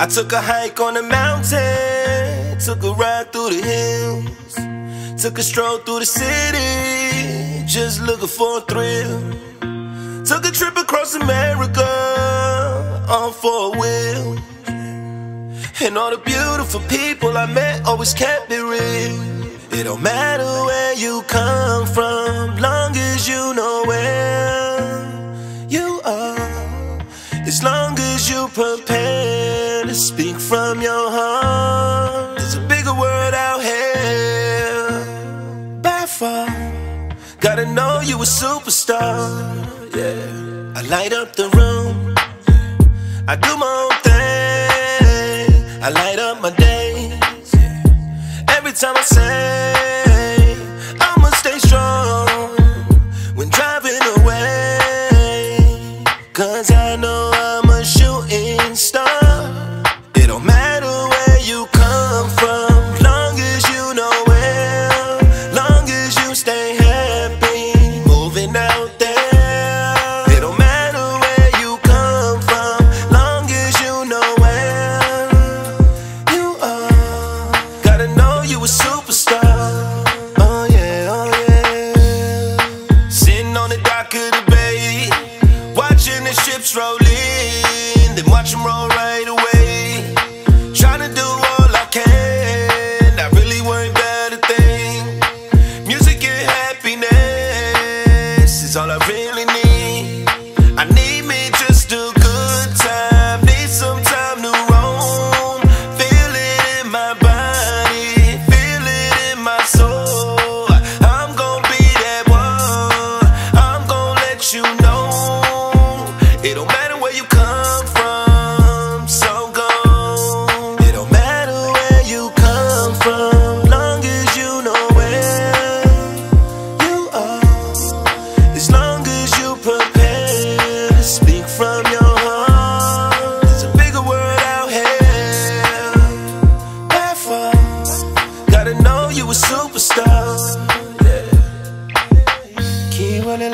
I took a hike on the mountain, took a ride through the hills, took a stroll through the city, just looking for a thrill. Took a trip across America on four wheels. And all the beautiful people I met always kept it real. It don't matter where you come from, long as you know where you are. As long as you prepare to speak from your heart. There's a bigger world out here. By far. Gotta know you a superstar. Yeah. I light up the room. I do my own thing. I light up my days. Every time I say, I'ma stay strong when driving away. Cause I know I'm a shooting star. It don't matter where you come from, long as you know where, long as you stay happy, moving out there. It don't matter where you come from, long as you know where you are. Gotta know you a superstar. Oh yeah, oh yeah. Sitting on the dock of the bay, watching the ships roll in, then watch roll right away.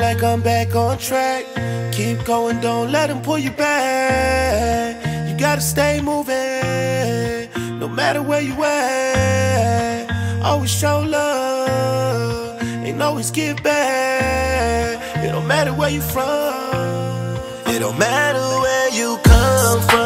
Like I'm back on track. Keep going, don't let them pull you back. You gotta stay moving, no matter where you at. Always show love, and always give back. It don't matter where you from, it don't matter where you come from.